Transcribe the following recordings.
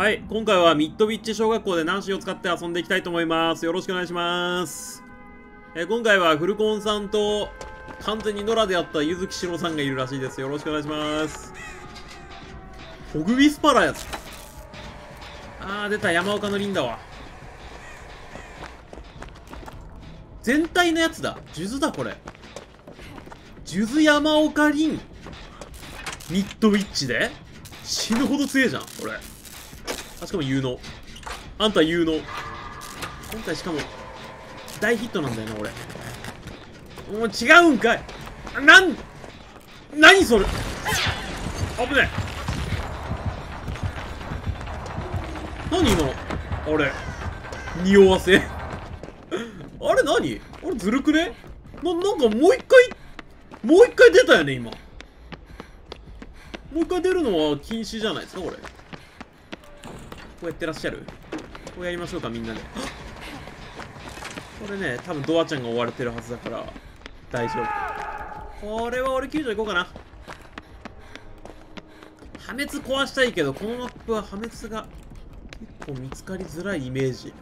はい、今回はミッドビッチ小学校でナンシーを使って遊んでいきたいと思います。よろしくお願いします。えー今回はフルコンさんと完全に野良であった柚木しろさんがいるらしいです。よろしくお願いします。ホグウィスパラやつ。あー、出た、山岡のリンだわ。全体のやつだ。数珠だ、これ。数珠山岡リン。ミッドウィッチで死ぬほど強えじゃん、これ。あ、しかも有能。あんた有能。今回しかも、大ヒットなんだよな、俺。もう違うんかいなん、何それ危ねえ。何今のあれ。匂わせあれ何あれずるくねな、なんかもう一回、もう一回出たよね、今。もう一回出るのは禁止じゃないですか、これ。こうやってらっしゃる？こうやりましょうか、みんなで。これね、多分ドアちゃんが追われてるはずだから、大丈夫。これは俺救助行こうかな。破滅壊したいけど、このマップは破滅が結構見つかりづらいイメージ。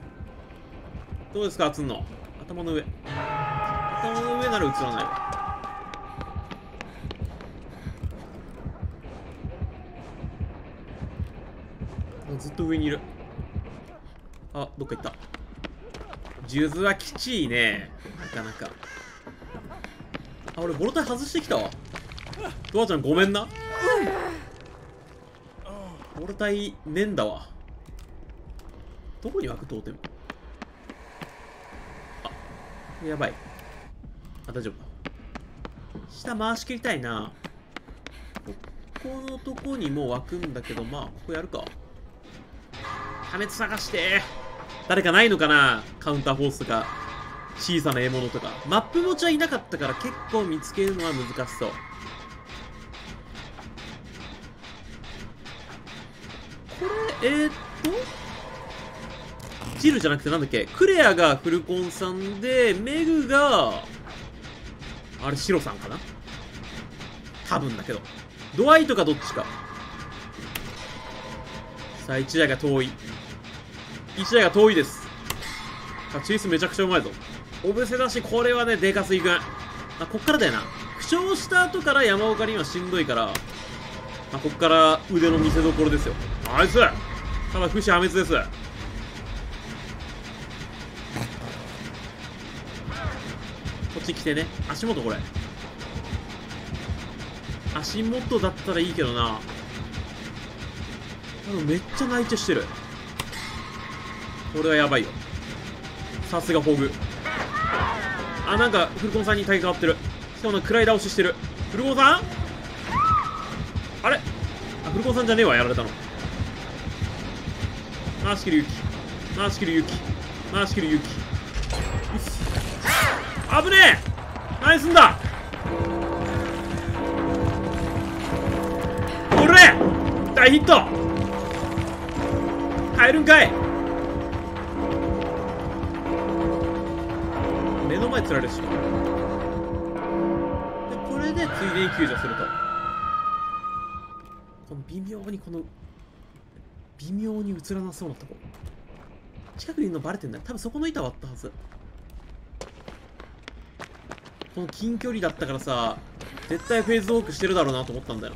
どうですか、つんの？頭の上。頭の上なら映らないわ。と上にいる。あ、どっか行った。数珠はきちいね。なかなか。あ、俺、ボロタイ外してきたわ。ドアちゃんごめんな。ボロタイねんだわ。どこに湧くトーテムあ、やばい。あ、大丈夫。下回し切りたいな。ここのとこにも湧くんだけど、まあ、ここやるか。破滅探して誰かないのかな？カウンターフォースとか小さな獲物とか。マップ持ちはいなかったから結構見つけるのは難しそう。これえー、っと？ジルじゃなくてなんだっけ？クレアがフルコンさんでメグがあれシロさんかな？多分だけど。ドワイトかどっちか。さあ1台が遠い。1台が遠いです。あチェイスめちゃくちゃうまいぞ。オブセだしこれはねデカスイ君あこっからだよな。負傷した後から山岡にはしんどいからあこっから腕の見せ所ですよ。ナイス！ただ不死破滅です。こっち来てね。足元これ。足元だったらいいけどな。でもめっちゃ内地してる。これはやばいよ。さすがホグあなんかフルコンさんに体変わってる。しかも暗い倒ししてる。フルコンさん？あれ？あフルコンさんじゃねえわやられたの。回しきるユキ。回しきるユキ。回しきるユキ。危ねえ！何すんだ？これ！大ヒット！帰るんかい！目の前釣られるしでこれでついでに救助すると。この微妙にこの微妙に映らなそうなとこ。近くにいるのバレてんだよ。多分そこの板割ったはず。この近距離だったからさ絶対フェーズウォークしてるだろうなと思ったんだよ。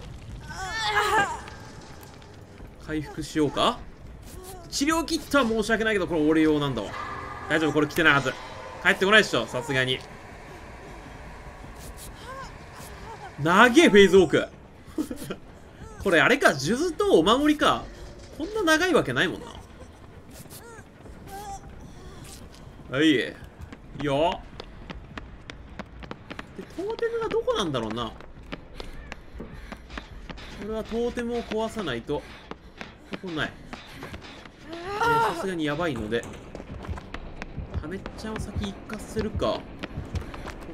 回復しようか。治療キットは申し訳ないけどこれ俺用なんだわ。大丈夫これ来てないはず。帰ってこないでしょさすがに。長えフェイズウォーク。これあれか数珠とお守りか。こんな長いわけないもんな。はい。いいよ。でトーテムがどこなんだろうな。これはトーテムを壊さないとここない。さすがにやばいので。めっちゃを先行かせるか。こ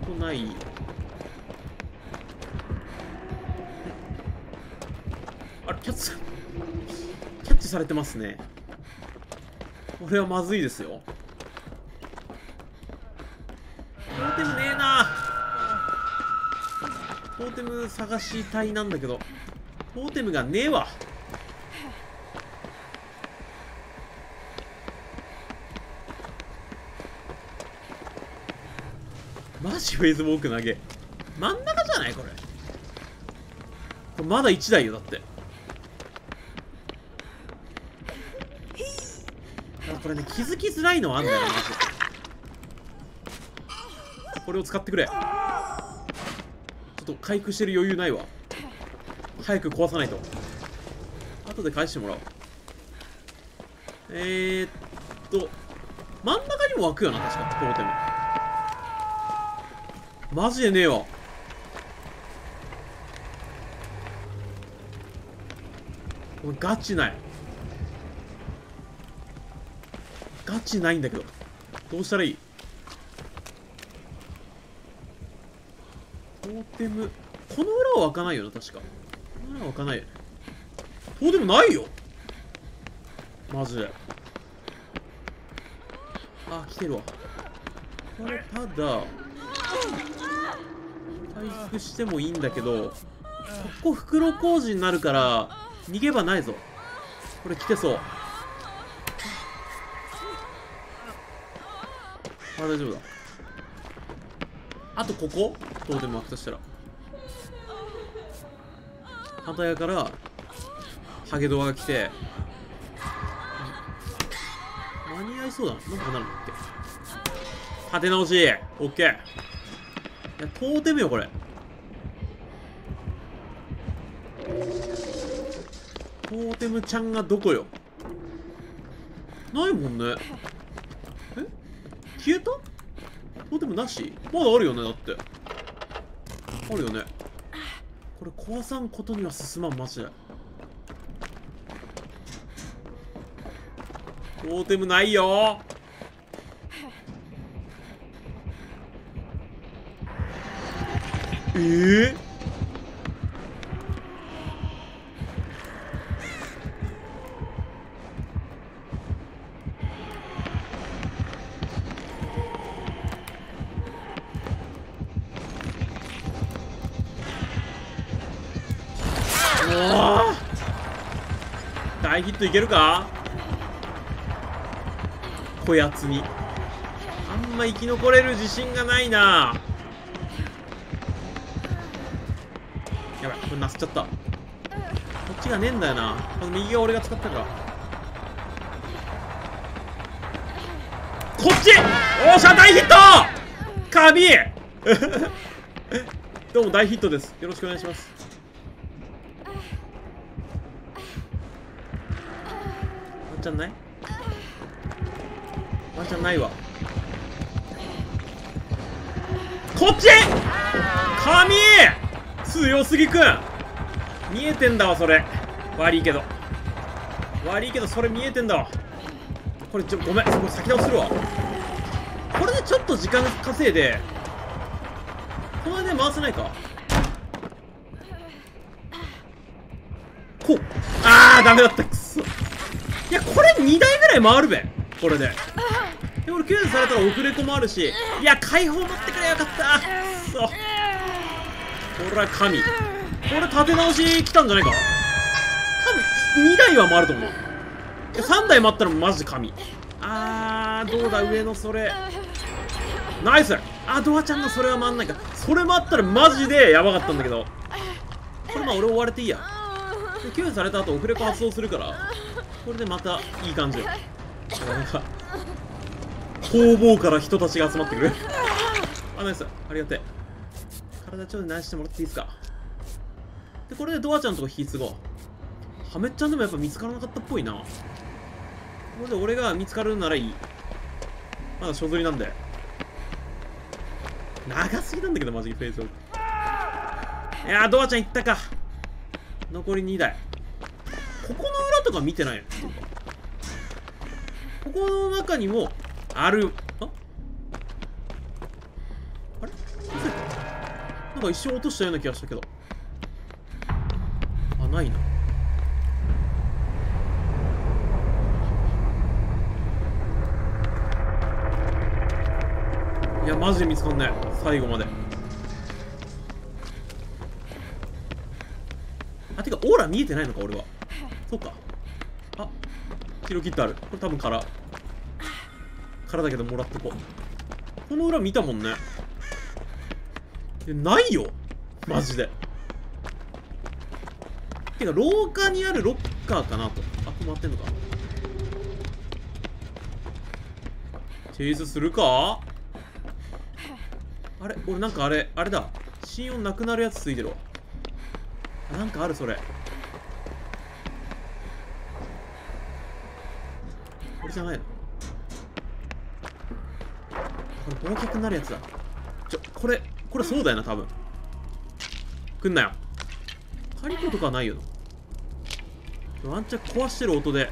こない。あれキャッチキャッチされてますね。これはまずいですよ。トーテムねえな。トーテム探したいなんだけど。トーテムがねえわ。マジフェイスウォーク投げ。真ん中じゃないこれ。これまだ1台よだって。あこれね気づきづらいのはあんだよマジでこれを使ってくれ。ちょっと回復してる余裕ないわ。早く壊さないと。後で返してもらおう。えー、っと真ん中にも湧くよな確かトーテムマジでねえわ。これガチないガチないんだけど。どうしたらいい？トーテム。この裏は湧かないよな確か。この裏は湧かないよ。ねトーテムないよ。マジで。あ来てるわ。これただ回復してもいいんだけどここ袋小路になるから逃げ場ないぞ。これ来てそう。あ大丈夫だ。あとここ？どうでも開くとしたら。反対側からハゲドアが来て間に合いそうだな。なんかなるんだっけ立て直し。オッケー。いやトーテムよこれ。トーテムちゃんがどこよ？ないもんね。え？消えた？トーテムなし？まだあるよねだって。あるよね。これ壊さんことには進まんマジで。トーテムないよ。えー、大ヒットいけるか？こやつに。あんま生き残れる自信がないな。これなすっちゃった。こっちがねえんだよな。この右が俺が使ったか。らこっち！おっしゃ大ヒット！神！どうも大ヒットです。よろしくお願いします。ワンチャンない？ワンチャンないわ。こっち！神！強すぎくん。見えてんだわそれ。悪いけど。悪いけどそれ見えてんだわ。これちょごめん。そこ先倒するわ。これでちょっと時間稼いでこの間回せないか。こう。あーダメだった。くそ。いやこれ2台ぐらい回るべ。これで。で俺救助されたらオフレコもあるし。いや解放持ってくれ。よかった。くそ。これは神。これ立て直し来たんじゃないか。多分2台は回ると思う。3台回ったらマジで神。あーどうだ上のそれ。ナイス。あドアちゃんのそれは回んないか。それ回ったらマジでやばかったんだけど。これまあ俺追われていいや。で救助された後オフレコ発動するから。これでまたいい感じよ。なんか工房から人たちが集まってくる。あナイス。ありがてえ。体ちょっと慣らしてもらっていいですか？でこれでドアちゃんとこ引き継ごう。ハメちゃんでもやっぱ見つからなかったっぽいな。これで俺が見つかるならいい。まだ所属なんで。長すぎなんだけどマジでフェイスオフいやードアちゃん行ったか。残り2台。ここの裏とか見てないここの中にもある。なんか一瞬落としたような気がしたけど。あないな。いやマジで見つかんない最後まで。あてかオーラ見えてないのか俺は。そうか。あキロキットある。これ多分空。空だけどもらっとこう。この裏見たもんね。ないよ。マジで。てか廊下にあるロッカーかなと。あ止まってんのか。チェイスするか？あれ俺なんかあれあれだ。心音なくなるやつついてるわ。なんかあるそれ。これじゃないの？これ忘却になるやつだ。ちょこれ。これそうだよな多分。来んなよ。カリコとかはないよな。ワンチャン壊してる音で。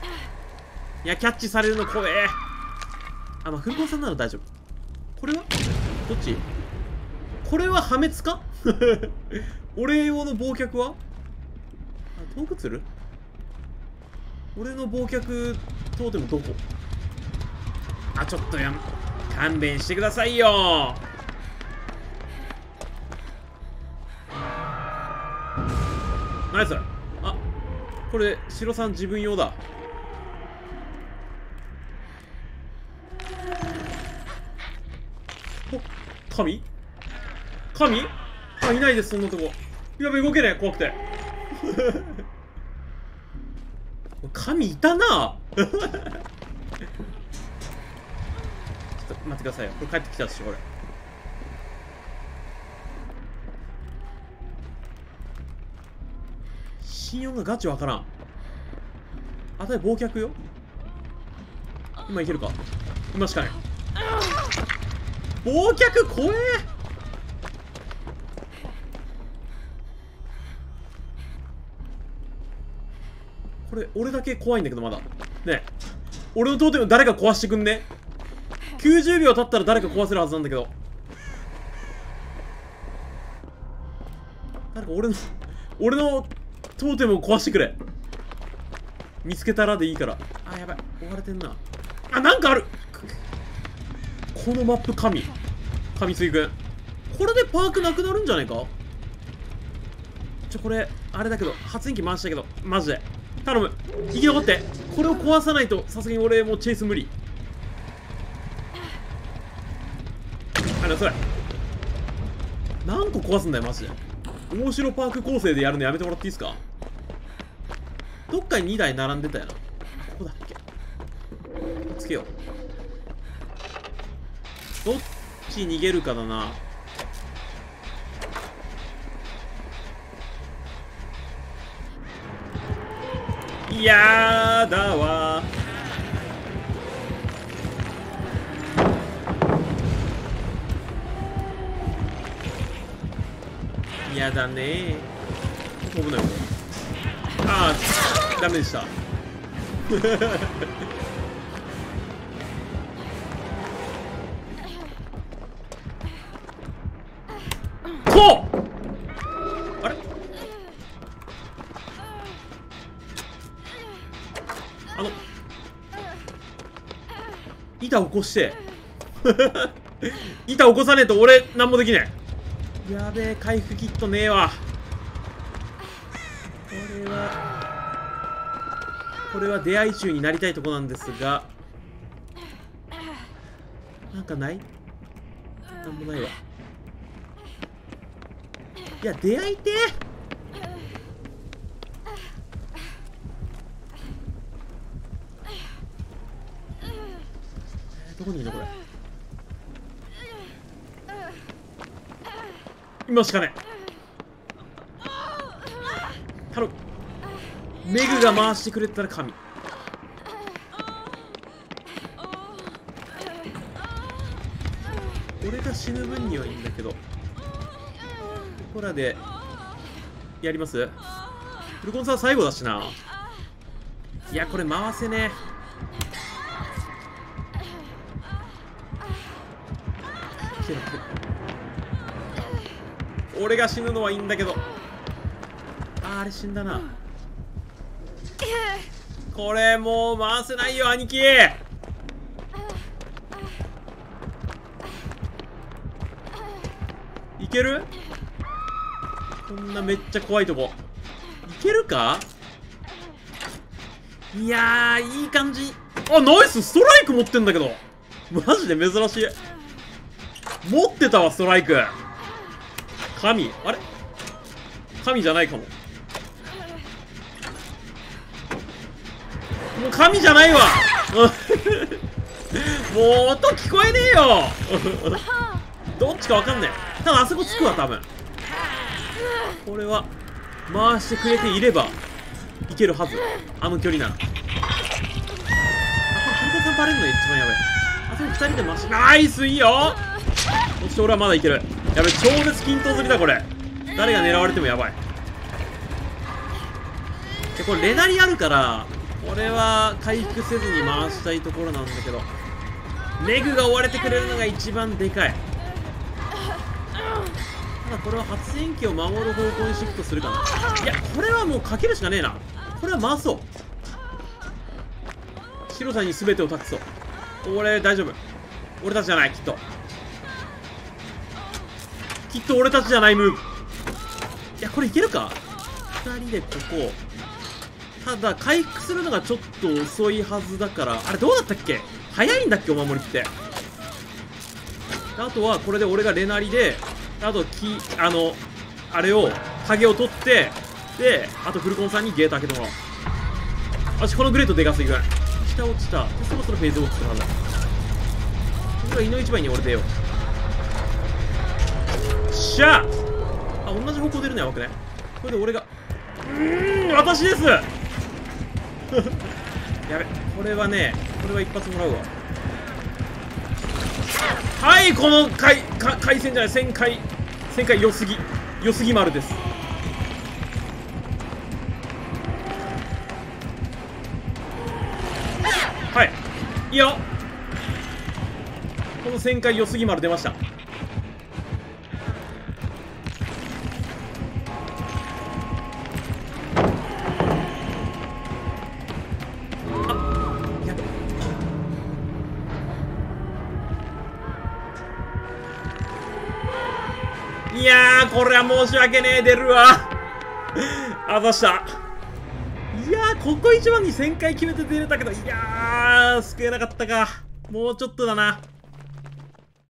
いやキャッチされるの怖え。あまあフルコンさんなら大丈夫。これは？どっち？これは破滅か？俺用の忘却は？あトークツル俺の忘却トーテムどこ？あちょっとやん。勘弁してくださいよ。ナイスあこれ白さん自分用だ。お神？神？あいないですそんなとこ。やべ動けねえ怖くて。神いたな。ちょっと待ってくださいよ。これ帰ってきたでしょこれ。信用がガチわからん。あたり忘却よ。今いけるか。今しかない。忘却怖え。これ俺だけ怖いんだけどまだ。ね俺のトーテム誰か壊してくんね。90秒経ったら誰か壊せるはずなんだけど。誰か俺の俺のトーテムを壊してくれ。見つけたらでいいから。あやばい。追われてんな。あなんかある。このマップ神。神水君これでパークなくなるんじゃないか？ちょこれあれだけど。発電機回したけど。マジで。頼む。生き残って。これを壊さないとさすがに俺もうチェイス無理。あれそれ。何個壊すんだよマジで大城パーク構成でやるのやめてもらっていいですか？どっかに2台並んでたよな。ここだっけ？つけよう。どっち逃げるかだな。やだわやだね。飛ぶなよああダメでした。こうあれ？あの板起こして。板起こさねえと俺何もできねえ。やべえ回復キットねえわ。これはこれは出会い中になりたいとこなんですが。なんかない？なんもないわ。いや出会いてどこにいるのこれ？今しかね頼む。メグが回してくれたら神。俺が死ぬ分にはいいんだけど。ホラでやります？フルコンさん最後だしな。いやこれ回せね来てる来てる俺が死ぬのはいいんだけど。ああれ死んだな。これもう回せないよ兄貴。いける？こんなめっちゃ怖いとこ。いけるか？いやいい感じ。あナイス！ストライク持ってんだけど。マジで珍しい。持ってたわストライク。神。あれ？神じゃないかも。もう神じゃないわ。もう音聞こえねえよ。どっちかわかんないただあそこつくわ多分。これは回してくれていればいけるはず。あの距離なら。あこれフルコさんバレるの？一番やばい。あそこ2人で回し。てナイスいいよ。そして俺はまだいける。やべ超絶均等釣りだこれ。誰が狙われてもやばい。でこれレナリあるから俺は回復せずに回したいところなんだけど。メグが追われてくれるのが一番でかい。ただこれは発電機を守る方向にシフトするかな。いやこれはもうかけるしかねえな。これは回そう。白さんに全てを託そう。俺大丈夫。俺たちじゃないきっと。きっと俺たちじゃないムーブ。いやこれいけるか？2人でここ。ただ回復するのがちょっと遅いはずだから。あれどうだったっけ？早いんだっけ？お守りって。あとはこれで俺がレナリであときあのあれを影を取ってであとフルコンさんにゲート開けてもらおうよしこのグレートでかすぎる。下落ちた。でそろそろフェーズ落ちてるはずだこれは井の一番に俺出よう。しゃ。あ同じ方向出るのやばくねこれで俺が。うーん私です。やべこれはねこれは一発もらうわ。はいこの回か回戦じゃない旋回旋回良すぎ良すぎ丸です。はい。いいよ。この旋回良すぎ丸出ました。これは申し訳ねえ出るわ。あざした？いやーここ一番に1000回決めて出れたけどいやー救えなかったか。もうちょっとだな。